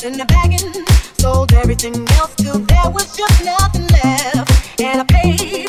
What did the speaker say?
gold in the bagging. Sold everything else till there was just nothing left. And I paid.